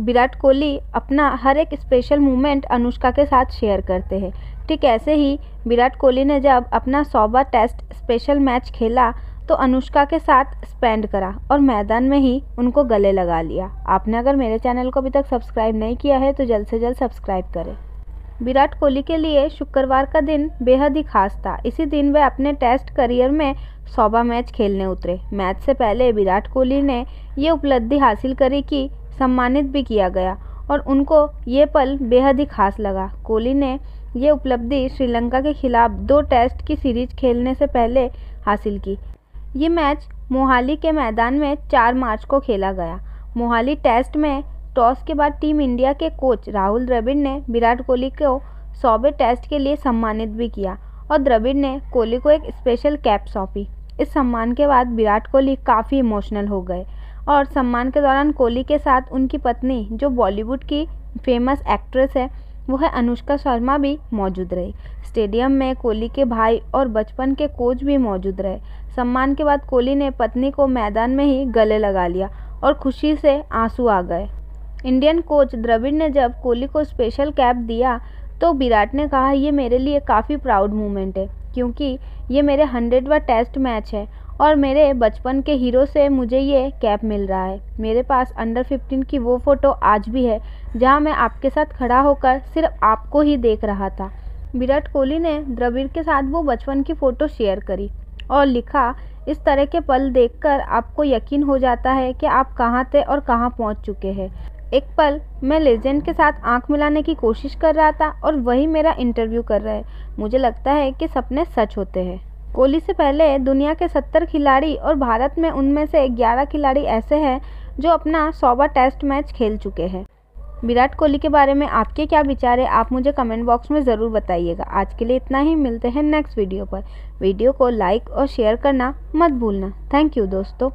विराट कोहली अपना हर एक special moment Anushka के साथ शेयर करते हैं। ठीक ऐसे ही विराट कोहली ने जब अपना सौबा टेस्ट स्पेशल मैच खेला तो अनुष्का के साथ स्पेंड करा और मैदान में ही उनको गले लगा लिया। आपने अगर मेरे चैनल को अभी तक सब्सक्राइब नहीं किया है तो जल्द से जल्द सब्सक्राइब करें। विराट कोहली के लिए शुक्रवार का दिन बेहद ही खास था। इसी दिन वे अपने टेस्ट करियर में सौबा मैच खेलने उतरे। मैच से पहले विराट कोहली ने ये उपलब्धि हासिल करी कि सम्मानित भी किया गया और उनको ये पल बेहद ही खास लगा। कोहली ने ये उपलब्धि श्रीलंका के खिलाफ दो टेस्ट की सीरीज़ खेलने से पहले हासिल की। ये मैच मोहाली के मैदान में चार मार्च को खेला गया। मोहाली टेस्ट में टॉस के बाद टीम इंडिया के कोच राहुल द्रविड़ ने विराट कोहली को सौवे टेस्ट के लिए सम्मानित भी किया और द्रविड़ ने कोहली को एक स्पेशल कैप सौंपी। इस सम्मान के बाद विराट कोहली काफ़ी इमोशनल हो गए। और सम्मान के दौरान कोहली के साथ उनकी पत्नी, जो बॉलीवुड की फ़ेमस एक्ट्रेस है, वो है अनुष्का शर्मा भी मौजूद रही। स्टेडियम में कोहली के भाई और बचपन के कोच भी मौजूद रहे। सम्मान के बाद कोहली ने पत्नी को मैदान में ही गले लगा लिया और खुशी से आँसू आ गए। इंडियन कोच द्रविड़ ने जब कोहली को स्पेशल कैप दिया तो विराट ने कहा, ये मेरे लिए काफ़ी प्राउड मोमेंट है। क्योंकि ये मेरे हंड्रेडवा टेस्ट मैच है और मेरे बचपन के हीरो से मुझे ये कैप मिल रहा है। मेरे पास अंडर फिफ्टीन की वो फ़ोटो आज भी है, जहाँ मैं आपके साथ खड़ा होकर सिर्फ़ आपको ही देख रहा था। विराट कोहली ने द्रविड़ के साथ वो बचपन की फ़ोटो शेयर करी और लिखा, इस तरह के पल देखकर आपको यकीन हो जाता है कि आप कहाँ थे और कहाँ पहुँच चुके हैं। एक पल मैं लेजेंड के साथ आँख मिलाने की कोशिश कर रहा था और वही मेरा इंटरव्यू कर रहा है। मुझे लगता है कि सपने सच होते हैं। कोहली से पहले दुनिया के सत्तर खिलाड़ी और भारत में उनमें से ग्यारह खिलाड़ी ऐसे हैं जो अपना सौवा टेस्ट मैच खेल चुके हैं। विराट कोहली के बारे में आपके क्या विचार है, आप मुझे कमेंट बॉक्स में ज़रूर बताइएगा। आज के लिए इतना ही, मिलते हैं नेक्स्ट वीडियो पर। वीडियो को लाइक और शेयर करना मत भूलना। थैंक यू दोस्तों।